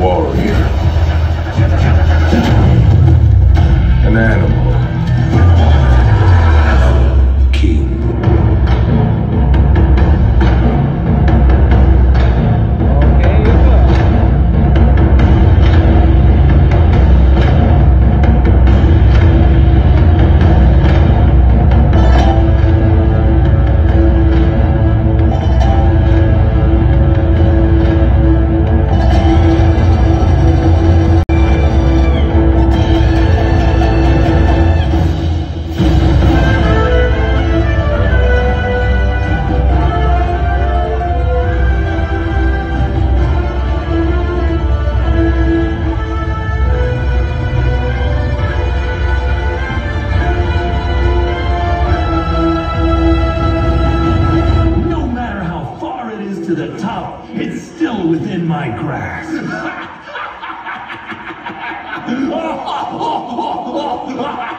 warrior. An animal. To the top, it's still within my grasp.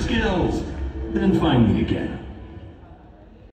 skills, then find me again.